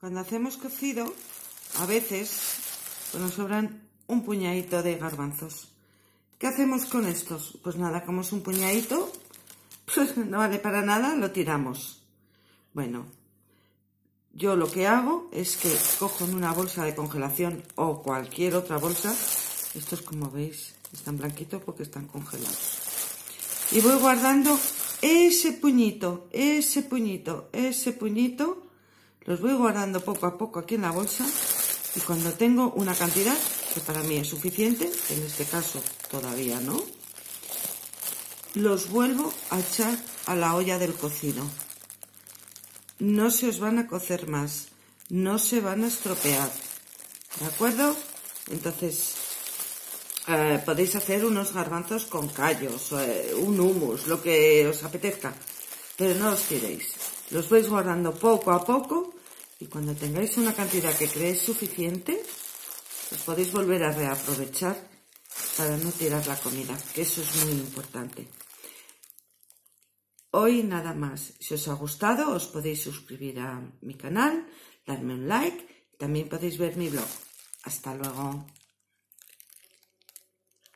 Cuando hacemos cocido, a veces pues nos sobran un puñadito de garbanzos. ¿Qué hacemos con estos? Pues nada, como es un puñadito, pues no vale para nada, lo tiramos. Bueno, yo lo que hago es que cojo en una bolsa de congelación o cualquier otra bolsa, estos como veis están blanquitos porque están congelados. Y voy guardando ese puñito, ese puñito, ese puñito los voy guardando poco a poco aquí en la bolsa y cuando tengo una cantidad que para mí es suficiente, en este caso todavía no, los vuelvo a echar a la olla del cocido. No se os van a cocer más, no se van a estropear, ¿de acuerdo? Entonces, eh, podéis hacer unos garbanzos con callos, eh, un humus, lo que os apetezca, pero no os tiréis. Los vais guardando poco a poco y cuando tengáis una cantidad que creéis suficiente, os podéis volver a reaprovechar para no tirar la comida, que eso es muy importante. Hoy nada más. Si os ha gustado, os podéis suscribir a mi canal, darme un like, también podéis ver mi blog. Hasta luego.